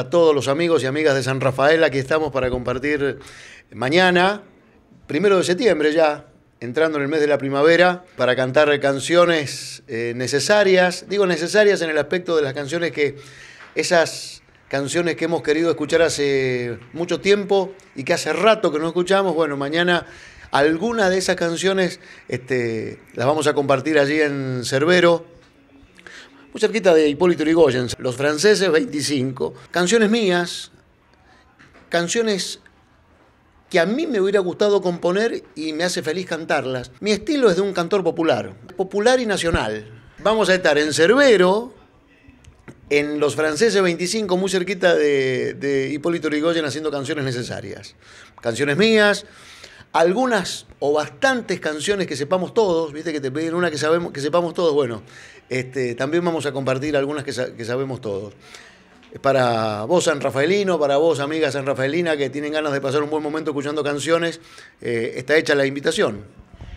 A todos los amigos y amigas de San Rafael, aquí estamos para compartir mañana, primero de septiembre ya, entrando en el mes de la primavera, para cantar canciones eh, necesarias. Digo necesarias en el aspecto de las canciones que, esas canciones que hemos querido escuchar hace mucho tiempo y que hace rato que no escuchamos, bueno, mañana algunas de esas canciones este, las vamos a compartir allí en Cerbero, muy cerquita de Hipólito Yrigoyen, Los Franceses 25, canciones mías, canciones que a mí me hubiera gustado componer y me hace feliz cantarlas. Mi estilo es de un cantor popular, popular y nacional. Vamos a estar en Cerbero, en Los Franceses 25, muy cerquita de, Hipólito Yrigoyen, haciendo canciones necesarias. Canciones mías, algunas o bastantes canciones que sepamos todos, viste que te piden una que sabemos que sepamos todos, bueno, este, también vamos a compartir algunas que, sabemos todos. Para vos, San Rafaelino, para vos, amiga San Rafaelina, que tienen ganas de pasar un buen momento escuchando canciones, eh, está hecha la invitación.